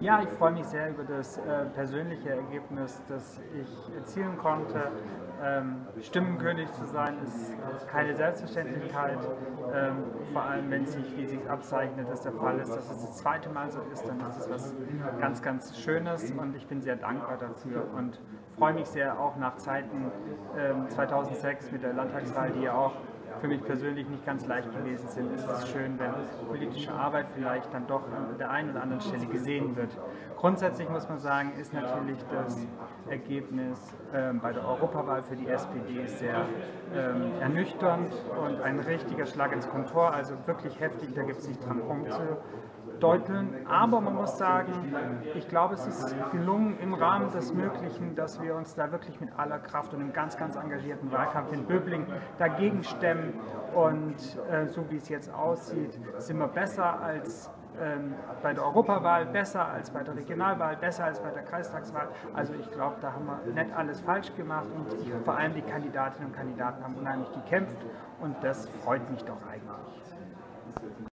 Ja, ich freue mich sehr über das äh, persönliche Ergebnis, das ich erzielen konnte. Ähm, Stimmenkönig zu sein ist keine Selbstverständlichkeit, ähm, vor allem wenn sich, wie sich abzeichnet, dass der Fall ist, dass es das zweite Mal so ist, dann ist es was ganz, ganz Schönes und ich bin sehr dankbar dafür und freue mich sehr auch nach Zeiten ähm, 2006 mit der Landtagswahl, die ja auch für mich persönlich nicht ganz leicht gewesen sind, ist es schön, wenn politische Arbeit vielleicht dann doch an der einen oder anderen Stelle gesehen wird. Grundsätzlich muss man sagen, ist natürlich das Ergebnis ähm, bei der Europawahl für die SPD sehr ähm, ernüchternd und ein richtiger Schlag ins Kontor, also wirklich heftig, da gibt es nicht dran rumzudeuten. Aber man muss sagen, ich glaube, es ist gelungen im Rahmen des Möglichen, dass wir uns da wirklich mit aller Kraft und einem ganz, ganz engagierten Wahlkampf in Böbling dagegen stemmen. Und äh, so wie es jetzt aussieht, sind wir besser als ähm, bei der Europawahl, besser als bei der Regionalwahl, besser als bei der Kreistagswahl. Also ich glaube, da haben wir nicht alles falsch gemacht und vor allem die Kandidatinnen und Kandidaten haben unheimlich gekämpft und das freut mich doch eigentlich.